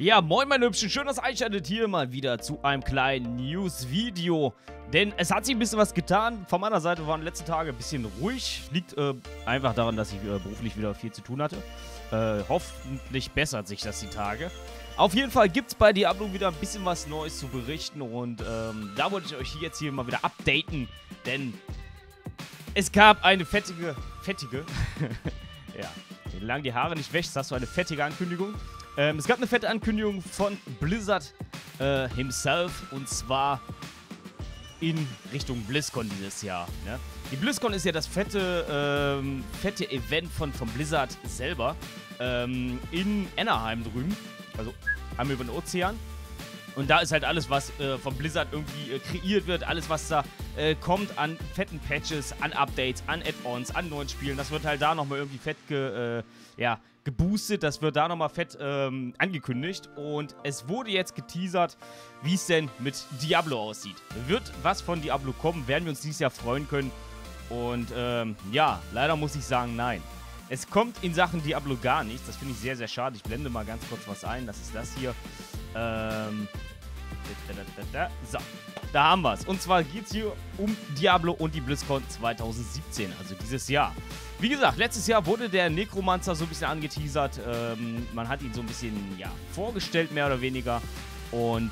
Ja, moin meine Hübschen, schön, dass ihr einschaltet hier mal wieder zu einem kleinen News-Video. Denn es hat sich ein bisschen was getan. Von meiner Seite waren letzte Tage ein bisschen ruhig. Liegt äh, einfach daran, dass ich äh, beruflich wieder viel zu tun hatte. Äh, hoffentlich bessert sich das die Tage. Auf jeden Fall gibt es bei Diablo wieder ein bisschen was Neues zu berichten. Und ähm, da wollte ich euch jetzt hier mal wieder updaten. Denn es gab eine fettige, fettige, ja, lang die Haare nicht wäschst, hast du eine fettige Ankündigung. Ähm, es gab eine fette Ankündigung von Blizzard äh, himself und zwar in Richtung BlizzCon dieses Jahr. Ne? Die BlizzCon ist ja das fette, ähm, fette Event von, von Blizzard selber ähm, in Anaheim drüben, also einmal über den Ozean. Und da ist halt alles, was äh, von Blizzard irgendwie äh, kreiert wird, alles, was da äh, kommt an fetten Patches, an Updates, an Add-ons, an neuen Spielen, das wird halt da nochmal irgendwie fett ge, äh, ja, geboostet, das wird da nochmal fett ähm, angekündigt. Und es wurde jetzt geteasert, wie es denn mit Diablo aussieht. Wird was von Diablo kommen, werden wir uns dieses Jahr freuen können. Und ähm, ja, leider muss ich sagen, nein. Es kommt in Sachen Diablo gar nichts. Das finde ich sehr, sehr schade. Ich blende mal ganz kurz was ein. Das ist das hier. Ähm, so, da haben wir es. Und zwar geht es hier um Diablo und die BlizzCon 2017, also dieses Jahr. Wie gesagt, letztes Jahr wurde der Necromancer so ein bisschen angeteasert. Ähm, man hat ihn so ein bisschen, ja, vorgestellt, mehr oder weniger. Und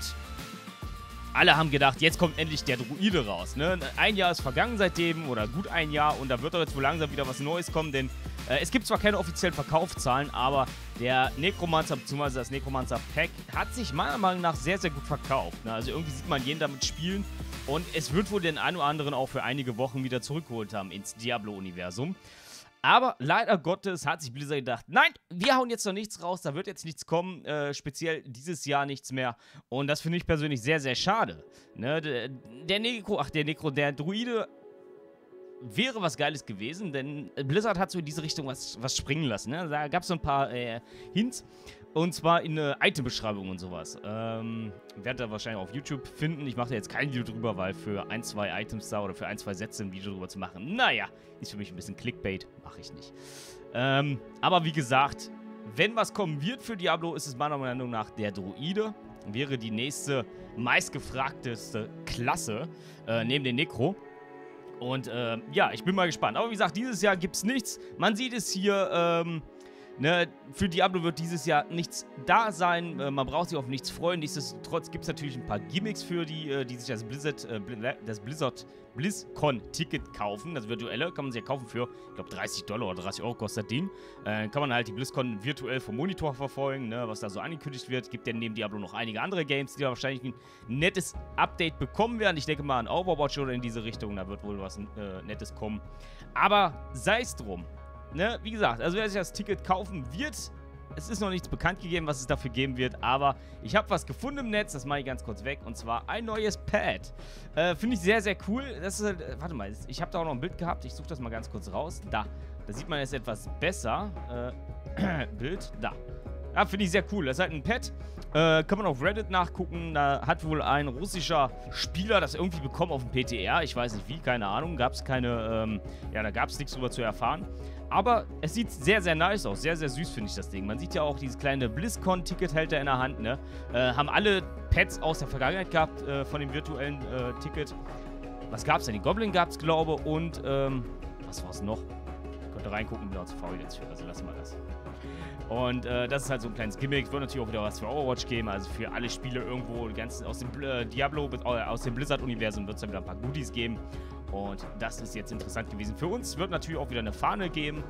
alle haben gedacht, jetzt kommt endlich der Druide raus. Ne? Ein Jahr ist vergangen seitdem, oder gut ein Jahr, und da wird doch jetzt wohl langsam wieder was Neues kommen, denn äh, es gibt zwar keine offiziellen Verkaufszahlen, aber der Necromancer bzw. das Necromancer Pack hat sich meiner Meinung nach sehr, sehr gut verkauft. Ne? Also irgendwie sieht man jeden damit spielen und es wird wohl den einen oder anderen auch für einige Wochen wieder zurückgeholt haben ins Diablo-Universum. Aber leider Gottes hat sich Blizzard gedacht, nein, wir hauen jetzt noch nichts raus, da wird jetzt nichts kommen, äh, speziell dieses Jahr nichts mehr. Und das finde ich persönlich sehr, sehr schade. Ne? Der, der Necro, ach der Necro, der Druide wäre was Geiles gewesen, denn Blizzard hat so in diese Richtung was, was springen lassen. Ne? Da gab es so ein paar äh, Hints. Und zwar in eine Item-Beschreibung und sowas. Ähm, werdet ihr wahrscheinlich auf YouTube finden. Ich mache da jetzt kein Video drüber, weil für ein, zwei Items da oder für ein, zwei Sätze ein Video drüber zu machen, naja, ist für mich ein bisschen Clickbait. Mache ich nicht. Ähm, aber wie gesagt, wenn was kommen wird für Diablo, ist es meiner Meinung nach der Druide. Wäre die nächste meistgefragteste Klasse äh, neben den Necro. Und äh, ja, ich bin mal gespannt. Aber wie gesagt, dieses Jahr gibt es nichts. Man sieht es hier, ähm, ne, für Diablo wird dieses Jahr nichts da sein. Äh, man braucht sich auf nichts freuen. Nichtsdestotrotz gibt es natürlich ein paar Gimmicks für die, äh, die sich das Blizzard, äh, das Blizzard BlizzCon-Ticket kaufen. Das virtuelle kann man sich ja kaufen für, ich glaube, 30 Dollar oder 30 Euro kostet den. Äh, kann man halt die BlizzCon virtuell vom Monitor verfolgen, ne, was da so angekündigt wird. Gibt ja neben Diablo noch einige andere Games, die da wahrscheinlich ein nettes Update bekommen werden. Ich denke mal an Overwatch oder in diese Richtung, da wird wohl was äh, Nettes kommen. Aber sei es drum. Ne, wie gesagt, also wer sich das Ticket kaufen wird, es ist noch nichts bekannt gegeben, was es dafür geben wird, aber ich habe was gefunden im Netz, das mache ich ganz kurz weg, und zwar ein neues Pad. Äh, Finde ich sehr, sehr cool. Das ist halt, äh, warte mal, ich habe da auch noch ein Bild gehabt, ich suche das mal ganz kurz raus. Da, da sieht man jetzt etwas besser. Äh, Bild, da. Ja, finde ich sehr cool. Das ist halt ein Pad. Äh, kann man auf Reddit nachgucken. Da hat wohl ein russischer Spieler das irgendwie bekommen auf dem PTR. Ich weiß nicht wie, keine Ahnung. Gab es keine, ähm, ja, da gab es nichts drüber zu erfahren. Aber es sieht sehr, sehr nice aus. Sehr, sehr süß finde ich das Ding. Man sieht ja auch dieses kleine BlizzCon-Ticket-Halter in der Hand, ne? Äh, haben alle Pads aus der Vergangenheit gehabt äh, von dem virtuellen äh, Ticket. Was gab es denn? Die Goblin gab es, glaube Und, ähm, was es noch? Könnt ihr reingucken, bin auch zu faul jetzt für, also lassen wir das. Und äh, das ist halt so ein kleines Gimmick. Wird natürlich auch wieder was für Overwatch geben. Also für alle Spiele irgendwo, ganz aus dem äh, Diablo, äh, aus dem Blizzard-Universum wird es dann wieder ein paar Goodies geben. Und das ist jetzt interessant gewesen. Für uns wird natürlich auch wieder eine Fahne geben.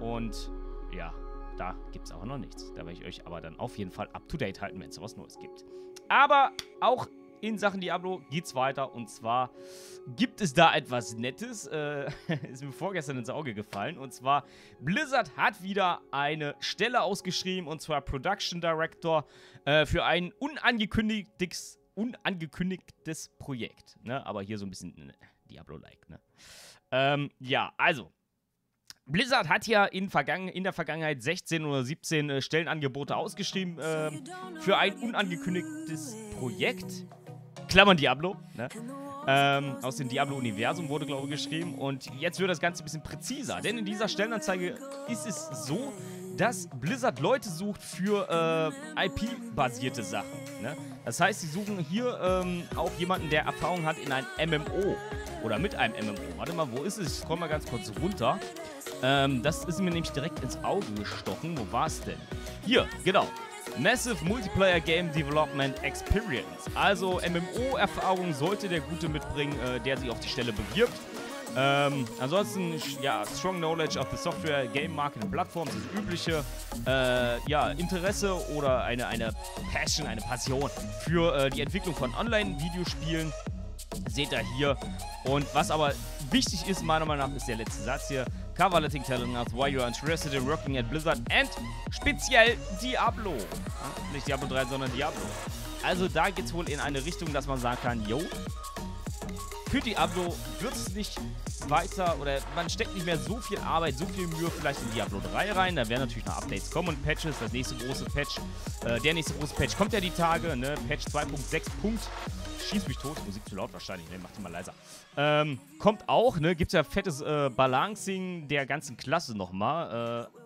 Und ja, da gibt es aber noch nichts. Da werde ich euch aber dann auf jeden Fall up to date halten, wenn es was Neues gibt. Aber auch in Sachen Diablo geht's weiter. Und zwar gibt es da etwas Nettes. Äh, ist mir vorgestern ins Auge gefallen. Und zwar, Blizzard hat wieder eine Stelle ausgeschrieben. Und zwar Production Director äh, für ein unangekündigtes, unangekündigtes Projekt. Ne? Aber hier so ein bisschen äh, Diablo-like. Ne? Ähm, ja, also. Blizzard hat ja in, Vergangen in, der Vergangenheit 16 oder 17 äh, Stellenangebote ausgeschrieben äh, für ein unangekündigtes Projekt. Klammern Diablo, ne? Ähm, aus dem Diablo-Universum wurde, glaube ich, geschrieben. Und jetzt wird das Ganze ein bisschen präziser. Denn in dieser Stellenanzeige ist es so, dass Blizzard Leute sucht für äh, IP-basierte Sachen. Ne? Das heißt, sie suchen hier ähm, auch jemanden, der Erfahrung hat in einem MMO oder mit einem MMO. Warte mal, wo ist es? Ich scroll mal ganz kurz runter. Ähm, das ist mir nämlich direkt ins Auge gestochen. Wo war es denn? Hier, genau. Massive Multiplayer Game Development Experience. Also MMO-Erfahrung sollte der Gute mitbringen, äh, der sich auf die Stelle bewirbt. Ähm, ansonsten, ja, Strong Knowledge of the Software, Game Market and Plattforms, das übliche, äh, ja, Interesse oder eine, eine Passion, eine Passion für äh, die Entwicklung von Online-Videospielen. Seht ihr hier. Und was aber wichtig ist, meiner Meinung nach, ist der letzte Satz hier. Cover letting telling us why you are interested in working at Blizzard and speziell Diablo. Nicht Diablo 3, sondern Diablo. Also da geht es wohl in eine Richtung, dass man sagen kann, yo, für Diablo wird es nicht weiter oder man steckt nicht mehr so viel Arbeit, so viel Mühe vielleicht in Diablo 3 rein. Da werden natürlich noch Updates kommen und Patches. Das nächste große Patch, äh, der nächste große Patch kommt ja die Tage, ne? Patch 2.6. Schieß mich tot, Musik zu laut wahrscheinlich, ne? Mach die mal leiser. Ähm, kommt auch, ne? Gibt's ja fettes äh, Balancing der ganzen Klasse nochmal. Äh,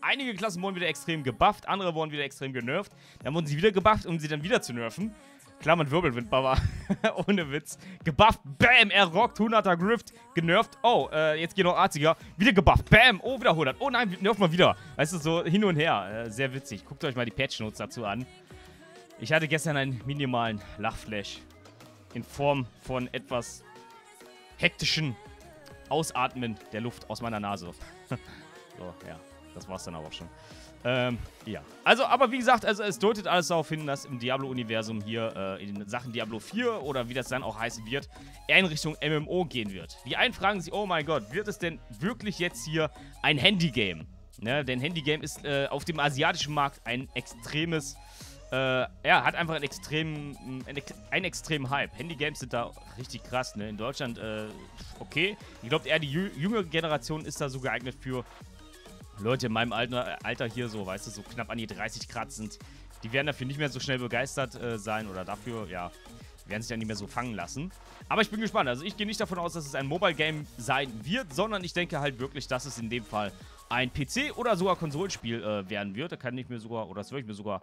einige Klassen wurden wieder extrem gebufft, andere wurden wieder extrem genervt. Dann wurden sie wieder gebufft, um sie dann wieder zu nerven. Klammern Wirbelwind, Baba. Ohne Witz. Gebufft. Bam. Er rockt. 100er Grift. Genervt. Oh, äh, jetzt geht noch 80er. Wieder gebufft. Bam. Oh, wieder 100. Oh nein, nervt mal wieder. Weißt du, so hin und her. Äh, sehr witzig. Guckt euch mal die Patch-Notes dazu an. Ich hatte gestern einen minimalen Lachflash. In Form von etwas hektischen Ausatmen der Luft aus meiner Nase. so, ja. Das war's dann aber auch schon. Ähm, ja. Also, aber wie gesagt, also es deutet alles darauf hin, dass im Diablo-Universum hier äh, in Sachen Diablo 4 oder wie das dann auch heißen wird, eher in Richtung MMO gehen wird. Die einen fragen sich, oh mein Gott, wird es denn wirklich jetzt hier ein Handy-Game? Ne, denn Handy-Game ist äh, auf dem asiatischen Markt ein extremes, äh, ja, hat einfach einen extremen, einen, extremen Hype. Handy-Games sind da richtig krass, ne? In Deutschland, äh, okay. Ich glaube, eher die jüngere Generation ist da so geeignet für Leute in meinem Alter, Alter hier so, weißt du, so knapp an die 30 Grad sind, die werden dafür nicht mehr so schnell begeistert äh, sein oder dafür, ja, werden sich dann nicht mehr so fangen lassen. Aber ich bin gespannt. Also ich gehe nicht davon aus, dass es ein Mobile-Game sein wird, sondern ich denke halt wirklich, dass es in dem Fall ein PC- oder sogar Konsolenspiel äh, werden wird. Da kann ich mir sogar, oder das würde ich mir sogar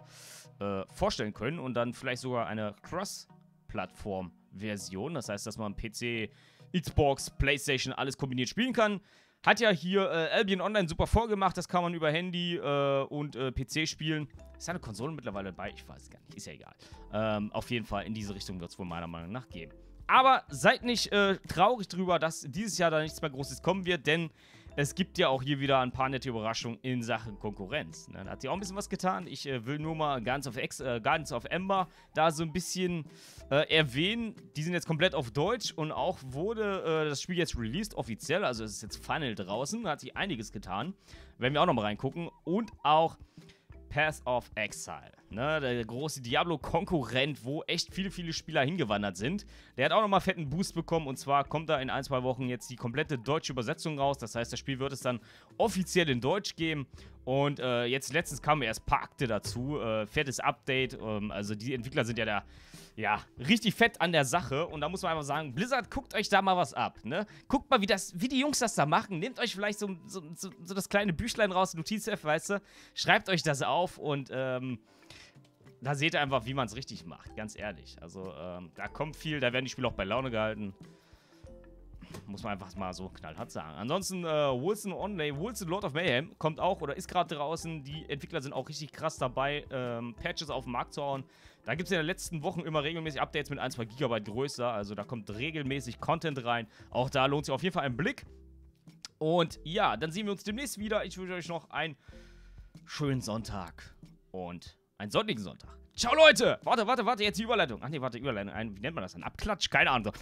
äh, vorstellen können. Und dann vielleicht sogar eine Cross-Plattform-Version. Das heißt, dass man PC, Xbox, Playstation alles kombiniert spielen kann. Hat ja hier äh, Albion Online super vorgemacht. Das kann man über Handy äh, und äh, PC spielen. Ist eine Konsole mittlerweile dabei? Ich weiß es gar nicht. Ist ja egal. Ähm, auf jeden Fall in diese Richtung wird es wohl meiner Meinung nach gehen. Aber seid nicht äh, traurig drüber, dass dieses Jahr da nichts mehr Großes kommen wird, denn es gibt ja auch hier wieder ein paar nette Überraschungen in Sachen Konkurrenz. Ne? Da hat sie auch ein bisschen was getan. Ich äh, will nur mal Guardians of, Ex äh, Guardians of Ember da so ein bisschen äh, erwähnen. Die sind jetzt komplett auf Deutsch und auch wurde äh, das Spiel jetzt released offiziell. Also es ist jetzt Final draußen. Da hat sich einiges getan. Werden wir auch nochmal reingucken. Und auch Path of Exile. Ne, der große Diablo-Konkurrent, wo echt viele, viele Spieler hingewandert sind. Der hat auch nochmal fetten Boost bekommen und zwar kommt da in ein, zwei Wochen jetzt die komplette deutsche Übersetzung raus. Das heißt, das Spiel wird es dann offiziell in Deutsch geben. Und äh, jetzt letztens kam erst Parkte dazu. Äh, fettes Update. Ähm, also die Entwickler sind ja da ja, richtig fett an der Sache. Und da muss man einfach sagen, Blizzard, guckt euch da mal was ab, ne? Guckt mal, wie, das, wie die Jungs das da machen. Nehmt euch vielleicht so, so, so, so das kleine Büchlein raus, Notizheft, weißt du? Schreibt euch das auf und, ähm, da seht ihr einfach, wie man es richtig macht, ganz ehrlich. Also, ähm, da kommt viel, da werden die Spiele auch bei Laune gehalten. Muss man einfach mal so knallhart sagen. Ansonsten, äh, Wilson Onlay, Wilson Lord of Mayhem kommt auch oder ist gerade draußen. Die Entwickler sind auch richtig krass dabei, ähm, Patches auf den Markt zu hauen. Da gibt es in den letzten Wochen immer regelmäßig Updates mit 1, 2 GB größer. Also da kommt regelmäßig Content rein. Auch da lohnt sich auf jeden Fall ein Blick. Und ja, dann sehen wir uns demnächst wieder. Ich wünsche euch noch einen schönen Sonntag und einen sonnigen Sonntag. Ciao, Leute! Warte, warte, warte, jetzt die Überleitung. Ach nee, warte, Überleitung. Ein, wie nennt man das dann? Abklatsch? Keine Ahnung.